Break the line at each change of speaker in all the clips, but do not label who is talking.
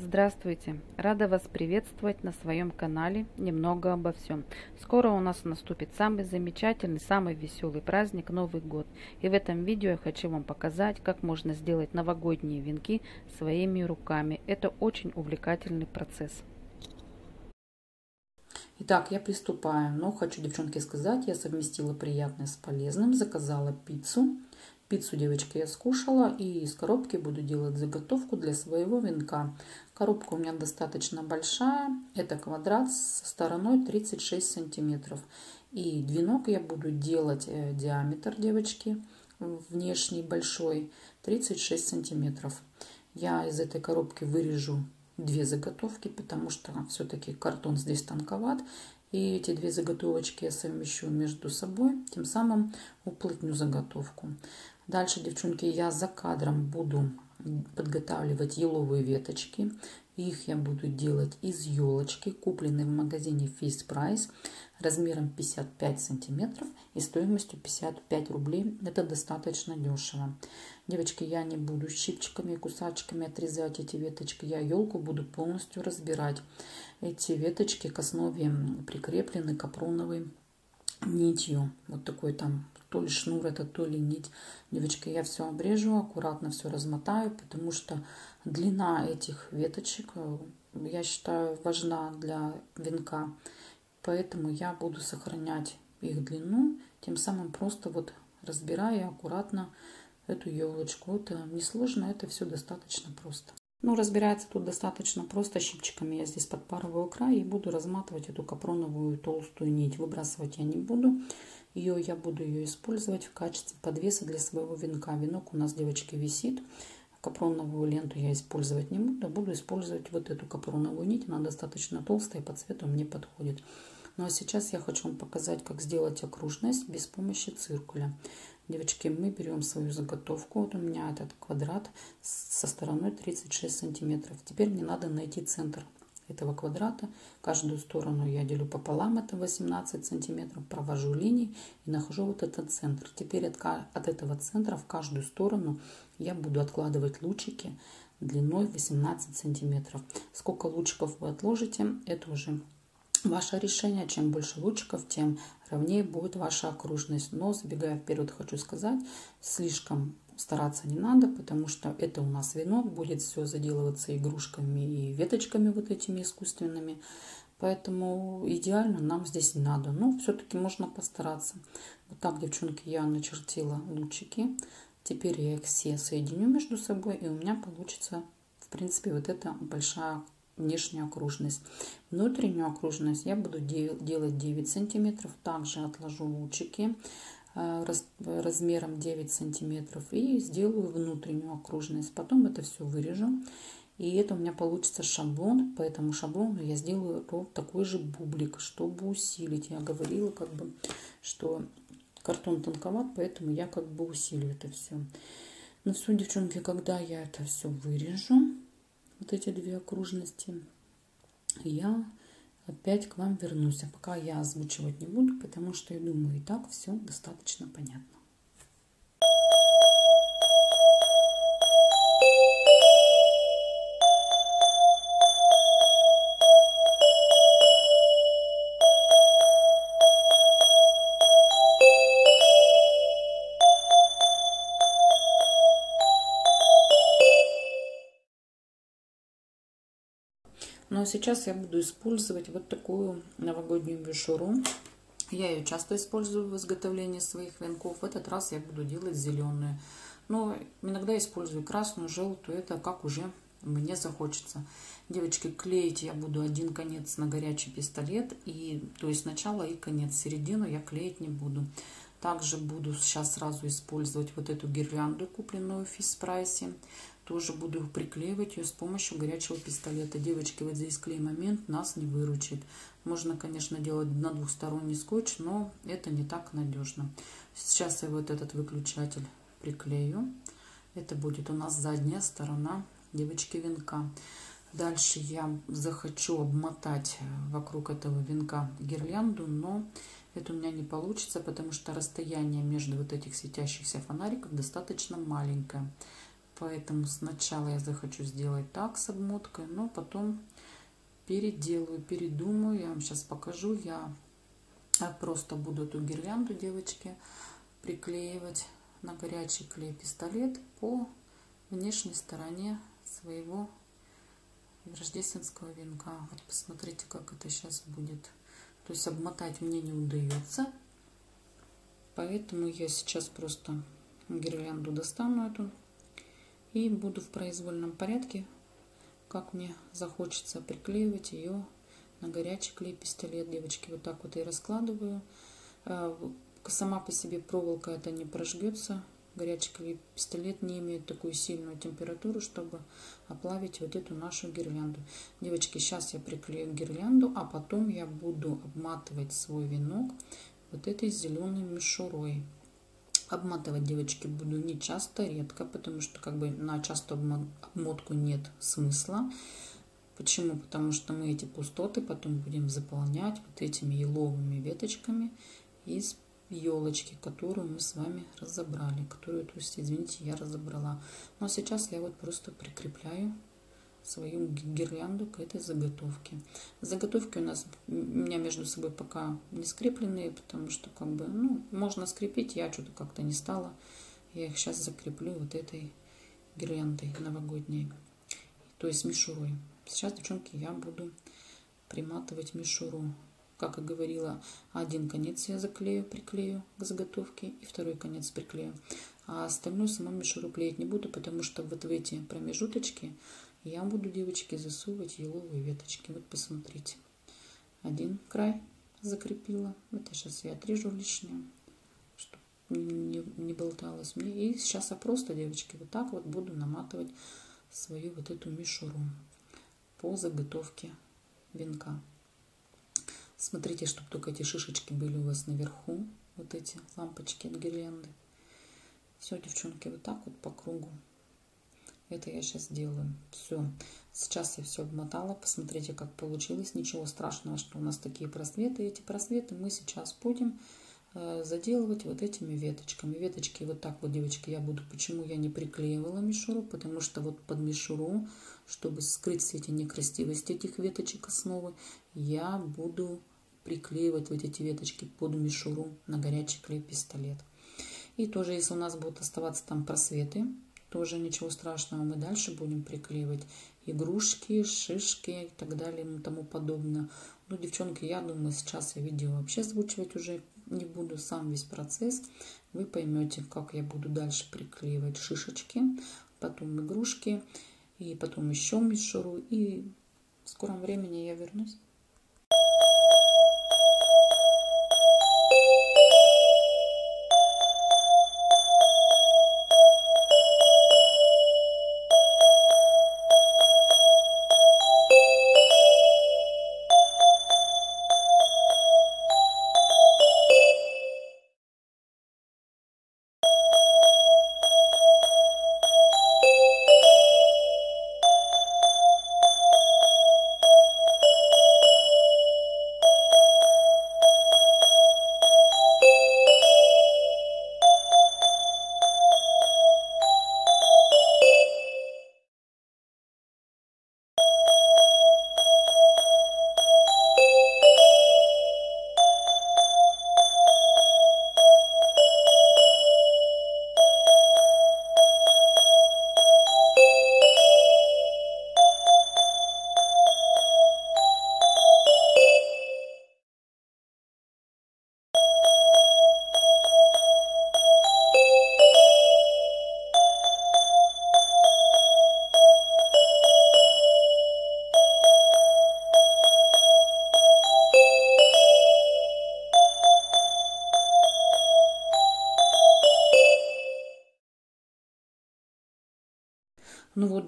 Здравствуйте! Рада вас приветствовать на своем канале «Немного обо всем». Скоро у нас наступит самый замечательный, самый веселый праздник Новый год. И в этом видео я хочу вам показать, как можно сделать новогодние венки своими руками. Это очень увлекательный процесс.
Итак, я приступаю. Но хочу, девчонки, сказать, я совместила приятное с полезным, заказала пиццу. Пиццу, девочки, я скушала и из коробки буду делать заготовку для своего венка. Коробка у меня достаточно большая. Это квадрат со стороной 36 сантиметров. И венок я буду делать э, диаметр, девочки, внешний большой 36 сантиметров. Я из этой коробки вырежу две заготовки, потому что все-таки картон здесь тонковат. И эти две заготовочки я совмещу между собой, тем самым уплотню заготовку. Дальше, девчонки, я за кадром буду подготавливать еловые веточки. Их я буду делать из елочки, купленной в магазине Fist Price, размером 55 сантиметров и стоимостью 55 рублей. Это достаточно дешево. Девочки, я не буду щипчиками и кусачками отрезать эти веточки. Я елку буду полностью разбирать. Эти веточки к основе прикреплены капроновой нитью. Вот такой там то ли шнур это, то ли нить. Девочки, я все обрежу, аккуратно все размотаю, потому что длина этих веточек, э, я считаю, важна для венка. Поэтому я буду сохранять их длину, тем самым просто вот разбирая аккуратно эту елочку. Это несложно, это все достаточно просто. Ну, разбирается тут достаточно просто щипчиками. Я здесь подпарываю край и буду разматывать эту капроновую толстую нить. Выбрасывать я не буду. Ее я буду ее использовать в качестве подвеса для своего венка. Венок у нас, девочки, висит. Капроновую ленту я использовать не буду. Буду использовать вот эту капроновую нить. Она достаточно толстая, по цвету мне подходит. Ну а сейчас я хочу вам показать, как сделать окружность без помощи циркуля. Девочки, мы берем свою заготовку. Вот у меня этот квадрат со стороной 36 сантиметров. Теперь мне надо найти центр этого квадрата. Каждую сторону я делю пополам, это 18 сантиметров. Провожу линии и нахожу вот этот центр. Теперь от, от этого центра в каждую сторону я буду откладывать лучики длиной 18 сантиметров. Сколько лучиков вы отложите, это уже ваше решение. Чем больше лучиков, тем ровнее будет ваша окружность. Но, забегая вперед, хочу сказать, слишком стараться не надо, потому что это у нас венок, будет все заделываться игрушками и веточками вот этими искусственными. Поэтому идеально нам здесь не надо. Но все-таки можно постараться. Вот так, девчонки, я начертила лучики. Теперь я их все соединю между собой, и у меня получится, в принципе, вот эта большая внешнюю окружность. Внутреннюю окружность я буду делать 9 сантиметров. Также отложу лучики размером 9 сантиметров и сделаю внутреннюю окружность. Потом это все вырежу. И это у меня получится шаблон. По этому шаблону я сделаю вот такой же бублик, чтобы усилить. Я говорила, как бы, что картон тонковат, поэтому я как бы усилю это все. Ну все, девчонки, когда я это все вырежу, вот эти две окружности, я опять к вам вернусь. А пока я озвучивать не буду, потому что я думаю, и так все достаточно понятно. Ну а сейчас я буду использовать вот такую новогоднюю мишуру. Я ее часто использую в изготовлении своих венков. В этот раз я буду делать зеленую. Но иногда использую красную, желтую. Это как уже мне захочется. Девочки, клеить я буду один конец на горячий пистолет. И, то есть начало и конец. Середину я клеить не буду. Также буду сейчас сразу использовать вот эту гирлянду, купленную в физпрайсе. Тоже буду приклеивать ее с помощью горячего пистолета. Девочки, вот здесь клей момент нас не выручит. Можно, конечно, делать на двухсторонний скотч, но это не так надежно. Сейчас я вот этот выключатель приклею. Это будет у нас задняя сторона девочки венка. Дальше я захочу обмотать вокруг этого венка гирлянду, но это у меня не получится, потому что расстояние между вот этих светящихся фонариков достаточно маленькое. Поэтому сначала я захочу сделать так с обмоткой, но потом переделаю, передумаю. Я вам сейчас покажу. Я просто буду эту гирлянду, девочки, приклеивать на горячий клей пистолет по внешней стороне своего рождественского венка. Вот посмотрите, как это сейчас будет. То есть обмотать мне не удается. Поэтому я сейчас просто гирлянду достану эту и буду в произвольном порядке, как мне захочется, приклеивать ее на горячий клей пистолет. Девочки, вот так вот и раскладываю. А, сама по себе проволока это не прожгется. Горячий пистолет не имеет такую сильную температуру, чтобы оплавить вот эту нашу гирлянду. Девочки, сейчас я приклею гирлянду, а потом я буду обматывать свой венок вот этой зеленой мишурой. Обматывать, девочки, буду не часто, редко, потому что как бы на частую обмотку нет смысла. Почему? Потому что мы эти пустоты потом будем заполнять вот этими еловыми веточками из елочки, которую мы с вами разобрали, которую, то есть, извините, я разобрала. Но сейчас я вот просто прикрепляю свою гирлянду к этой заготовке. Заготовки у нас у меня между собой пока не скрепленные, потому что как бы, ну, можно скрепить, я что-то как-то не стала. Я их сейчас закреплю вот этой гирляндой новогодней, то есть мишурой. Сейчас, девчонки, я буду приматывать мишуру. Как и говорила, один конец я заклею, приклею к заготовке, и второй конец приклею. А остальную саму мишуру клеить не буду, потому что вот в эти промежуточки я буду, девочки, засовывать еловые веточки. Вот посмотрите. Один край закрепила. Это сейчас я отрежу лишнее, чтобы не, не болталось мне. И сейчас я просто, девочки, вот так вот буду наматывать свою вот эту мишуру по заготовке венка. Смотрите, чтобы только эти шишечки были у вас наверху. Вот эти лампочки от гирлянды. Все, девчонки, вот так вот по кругу это я сейчас делаю. Все. Сейчас я все обмотала. Посмотрите, как получилось. Ничего страшного, что у нас такие просветы. Эти просветы мы сейчас будем э, заделывать вот этими веточками. Веточки вот так вот, девочки, я буду. Почему я не приклеивала мишуру? Потому что вот под мишуру, чтобы скрыть все эти некрасивости этих веточек основы, я буду приклеивать вот эти веточки под мишуру на горячий клей пистолет. И тоже, если у нас будут оставаться там просветы, тоже ничего страшного. Мы дальше будем приклеивать игрушки, шишки и так далее и тому подобное. Ну, девчонки, я думаю, сейчас я видео вообще озвучивать уже не буду. Сам весь процесс. Вы поймете, как я буду дальше приклеивать шишечки, потом игрушки, и потом еще мишуру. И в скором времени я вернусь.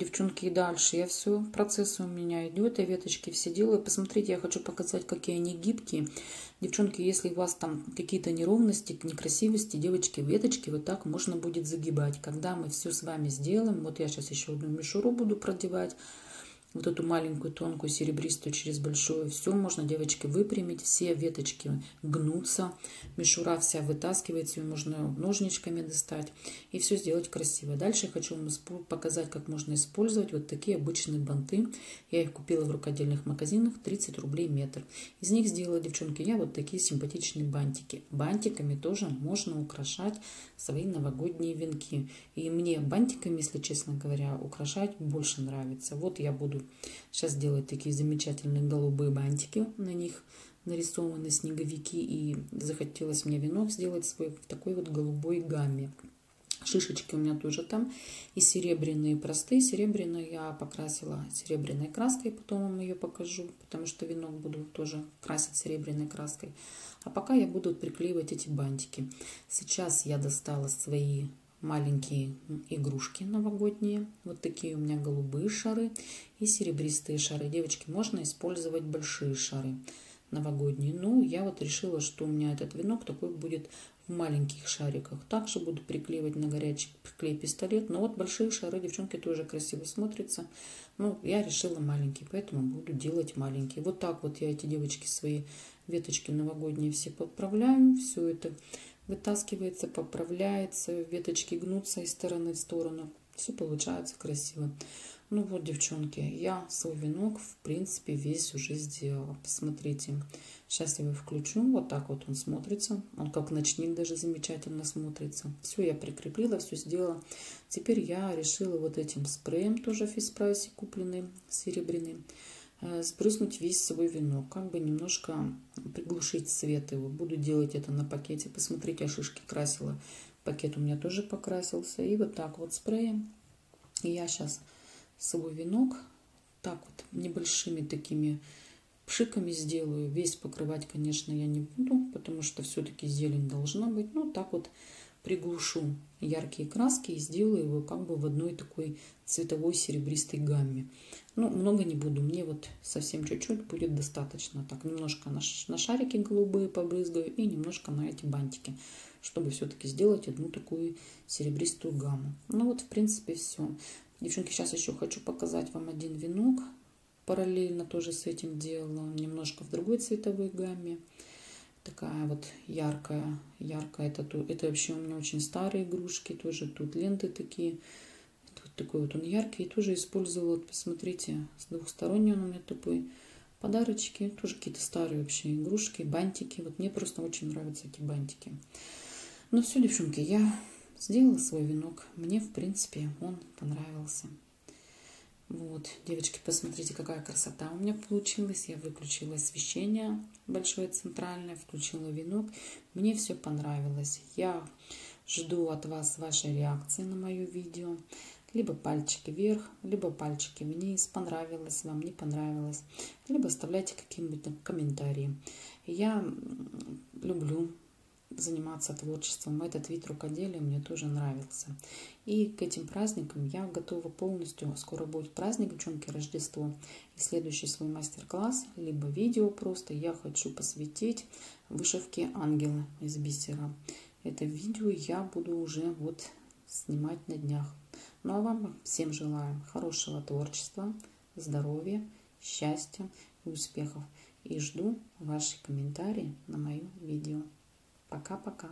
Девчонки, и дальше я все, процесс у меня идет, я веточки все делаю. Посмотрите, я хочу показать, какие они гибкие. Девчонки, если у вас там какие-то неровности, некрасивости, девочки, веточки вот так можно будет загибать. Когда мы все с вами сделаем, вот я сейчас еще одну мишуру буду продевать, вот эту маленькую тонкую серебристую через большую. Все можно, девочки, выпрямить. Все веточки гнутся. Мишура вся вытаскивается. Ее можно ножничками достать. И все сделать красиво. Дальше я хочу вам показать, как можно использовать вот такие обычные банты. Я их купила в рукодельных магазинах. 30 рублей метр. Из них сделала, девчонки, я вот такие симпатичные бантики. Бантиками тоже можно украшать свои новогодние венки. И мне бантиками, если честно говоря, украшать больше нравится. Вот я буду сейчас делать такие замечательные голубые бантики. На них нарисованы снеговики. И захотелось мне венок сделать свой в такой вот голубой гамме. Шишечки у меня тоже там. И серебряные простые. Серебряные я покрасила серебряной краской. Потом вам ее покажу. Потому что венок буду тоже красить серебряной краской. А пока я буду приклеивать эти бантики. Сейчас я достала свои маленькие игрушки новогодние. Вот такие у меня голубые шары и серебристые шары. Девочки, можно использовать большие шары новогодние. Ну, я вот решила, что у меня этот венок такой будет в маленьких шариках. Также буду приклеивать на горячий клей пистолет. Но вот большие шары, девчонки, тоже красиво смотрятся. Ну, я решила маленькие, поэтому буду делать маленькие. Вот так вот я эти девочки свои веточки новогодние все подправляю. Все это вытаскивается, поправляется, веточки гнутся из стороны в сторону. Все получается красиво. Ну вот, девчонки, я свой венок, в принципе, весь уже сделала. Посмотрите. Сейчас я его включу. Вот так вот он смотрится. Он как ночник даже замечательно смотрится. Все я прикрепила, все сделала. Теперь я решила вот этим спреем, тоже в физпрайсе купленный, серебряный, Э, спрыснуть весь свой венок, как бы немножко приглушить цвет его. Буду делать это на пакете. Посмотрите, я шишки красила. Пакет у меня тоже покрасился. И вот так вот спреем. И я сейчас свой венок так вот небольшими такими пшиками сделаю. Весь покрывать, конечно, я не буду, потому что все-таки зелень должна быть. Ну, так вот приглушу яркие краски и сделаю его как бы в одной такой цветовой серебристой гамме. Ну, много не буду, мне вот совсем чуть-чуть будет достаточно. Так, немножко на, на шарики голубые побрызгаю и немножко на эти бантики, чтобы все-таки сделать одну такую серебристую гамму. Ну вот, в принципе, все. Девчонки, сейчас еще хочу показать вам один венок. Параллельно тоже с этим делала, немножко в другой цветовой гамме такая вот яркая, яркая. Это, это вообще у меня очень старые игрушки, тоже тут ленты такие. Вот такой вот он яркий. Тоже использовала, вот посмотрите, с двухсторонней он у меня такой. Подарочки, тоже какие-то старые вообще игрушки, бантики. Вот мне просто очень нравятся эти бантики. Ну все, девчонки, я сделала свой венок. Мне, в принципе, он понравился. Вот, девочки, посмотрите, какая красота у меня получилась. Я выключила освещение большое центральное, включила венок. Мне все понравилось. Я жду от вас вашей реакции на мое видео. Либо пальчики вверх, либо пальчики вниз. Понравилось вам, не понравилось. Либо оставляйте какие-нибудь комментарии. Я люблю заниматься творчеством. Этот вид рукоделия мне тоже нравился. И к этим праздникам я готова полностью. Скоро будет праздник, девчонки, Рождество. И следующий свой мастер-класс, либо видео просто я хочу посвятить вышивке ангела из бисера. Это видео я буду уже вот снимать на днях. Ну а вам всем желаю хорошего творчества, здоровья, счастья и успехов. И жду ваши комментарии на мое видео. Пока-пока.